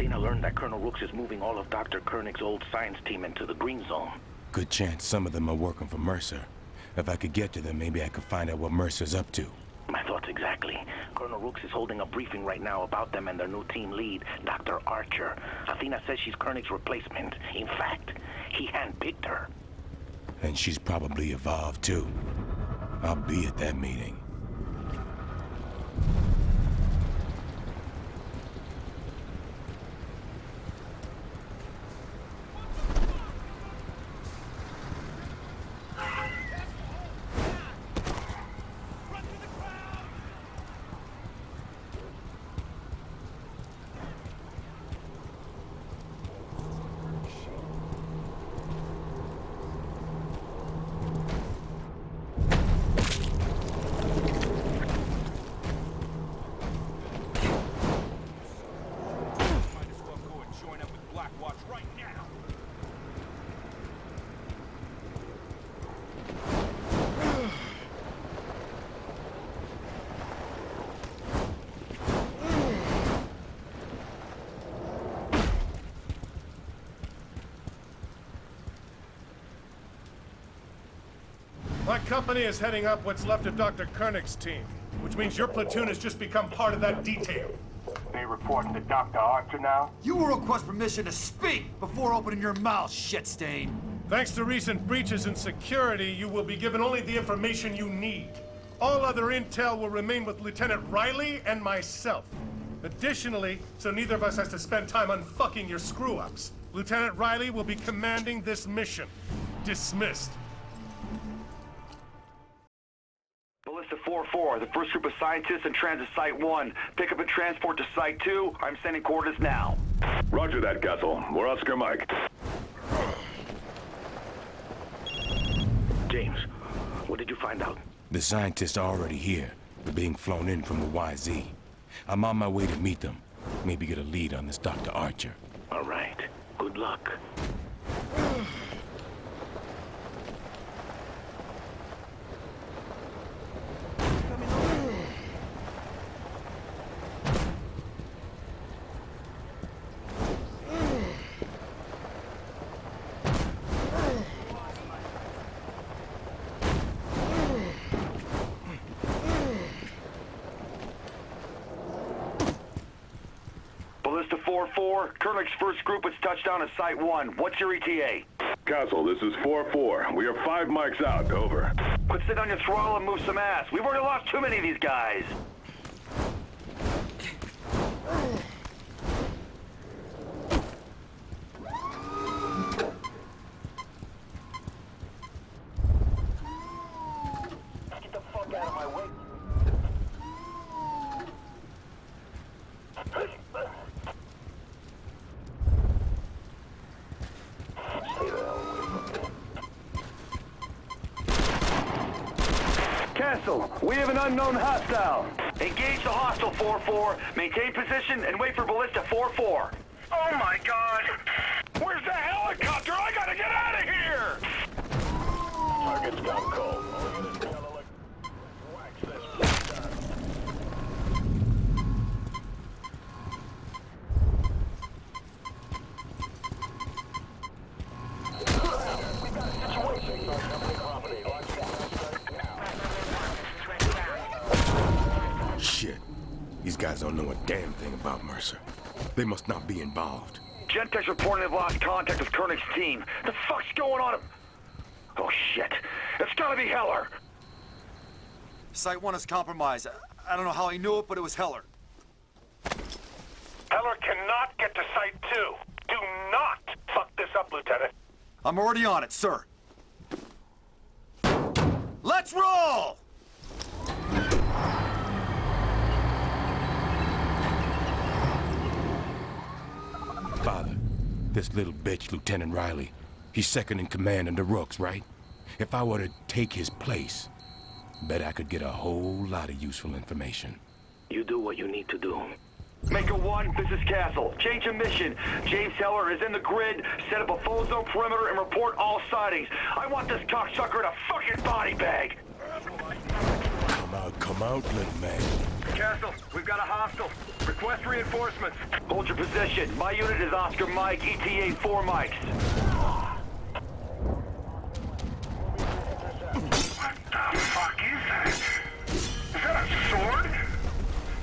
Athena learned that Colonel Rooks is moving all of Dr. Koenig's old science team into the Green Zone. Good chance some of them are working for Mercer. If I could get to them, maybe I could find out what Mercer's up to. My thoughts exactly. Colonel Rooks is holding a briefing right now about them and their new team lead, Dr. Archer. Athena says she's Koenig's replacement. In fact, he handpicked her. And she's probably evolved too. I'll be at that meeting. My company is heading up what's left of Dr. Koenig's team, which means your platoon has just become part of that detail. They reporting to Dr. Archer now? You will request permission to speak before opening your mouth, shit stain. Thanks to recent breaches in security, you will be given only the information you need. All other intel will remain with Lieutenant Riley and myself. Additionally, so neither of us has to spend time unfucking your screw-ups, Lieutenant Riley will be commanding this mission. Dismissed. Ballista 4-4, the first group of scientists in transit Site 1. Pick up and transport to Site 2. I'm sending coordinates now. Roger that, Castle. We're Oscar Mike. James, what did you find out? The scientists are already here. They're being flown in from the YZ. I'm on my way to meet them. Maybe get a lead on this Dr. Archer. All right. Good luck. Ballista 4-4, Koenig's first group has touched down at Site 1. What's your ETA? Castle, this is 4-4. We are five mics out. Over. Quit sitting on your throttle and move some ass. We've already lost too many of these guys. Get the fuck out of my way. Stay the hell away from Castle, we have an unknown hostile. Engage the hostile 4-4, maintain position, and wait for Ballista 4-4. Oh my god! Where's the helicopter? I gotta get out of here! Target's gone cold. Damn thing about Mercer. They must not be involved. Gentek reporting they've lost contact with Koenig's team. The fuck's going on? Oh shit. It's gotta be Heller. Site 1 is compromised. I don't know how he knew it, but it was Heller. Heller cannot get to Site 2. Do not fuck this up, Lieutenant. I'm already on it, sir. Let's roll! Father, this little bitch, Lieutenant Riley, he's second in command under Rooks, right? If I were to take his place, bet I could get a whole lot of useful information. You do what you need to do. Mako 1, this is Castle. Change of mission. James Heller is in the grid. Set up a full zone perimeter and report all sightings. I want this cocksucker in a fucking body bag. Come out, come Come little man. Castle, we've got a hostile. Request reinforcements. Hold your position. My unit is Oscar Mike, ETA 4 mics. What the fuck is that? Is that a sword?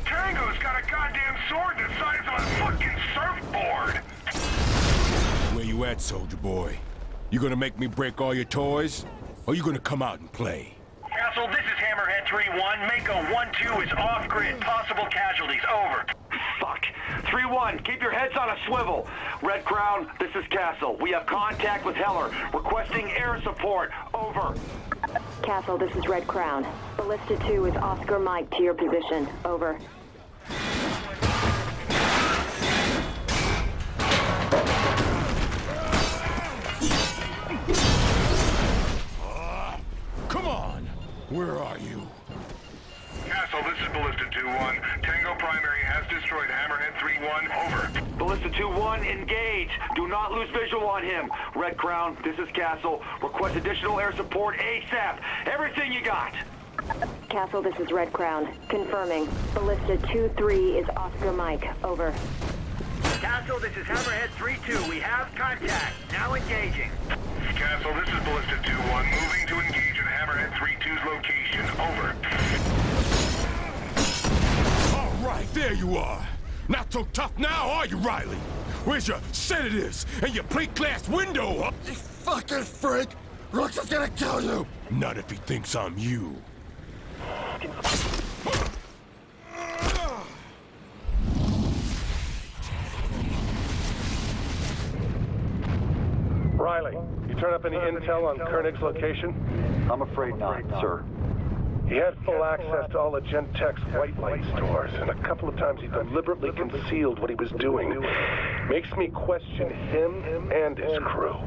Tango's got a goddamn sword the size of a fucking surfboard. Where you at, soldier boy? You gonna make me break all your toys? Or you gonna come out and play? Castle, this is Hammerhead 3-1. Mako 1-2 is off-grid. Possible casualties. Over. Fuck. 3-1, keep your heads on a swivel. Red Crown, this is Castle. We have contact with Heller. Requesting air support. Over. Castle, this is Red Crown. Ballista 2 is Oscar Mike to your position. Over. Where are you? Castle, this is Ballista 2-1. Tango Primary has destroyed Hammerhead 3-1. Over. Ballista 2-1, engage. Do not lose visual on him. Red Crown, this is Castle. Request additional air support ASAP. Everything you got. Castle, this is Red Crown. Confirming. Ballista 2-3 is Oscar Mike. Over. Castle, this is Hammerhead 3-2. We have contact. Now engaging. Castle, this is Ballista 2-1. Moving to engage at 3-2's location. Over. All right, there you are. Not so tough now, are you, Riley? Where's your sedatives and your plate glass window? Huh? You fucking freak! Rooks is gonna kill you! Not if he thinks I'm you. Turn up any intel on Koenig's location? I'm afraid not, sir. He had full access to all of Gentek's white light stores, and a couple of times he deliberately concealed what he was doing. Makes me question him and his crew.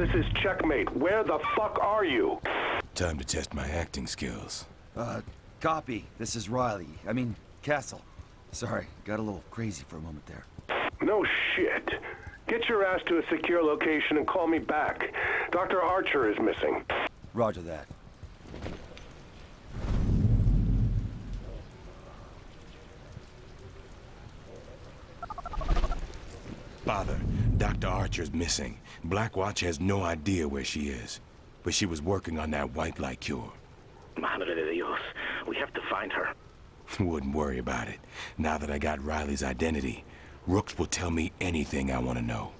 This is Checkmate. Where the fuck are you? Time to test my acting skills. Uh, Copy. This is Riley. I mean, Castle. Sorry, got a little crazy for a moment there. No shit. Get your ass to a secure location and call me back. Dr. Archer is missing. Roger that. Father, Dr. Archer's missing. Blackwatch has no idea where she is. But she was working on that white light cure. Madre de Dios. We have to find her. Wouldn't worry about it. Now that I got Riley's identity, Rooks will tell me anything I want to know.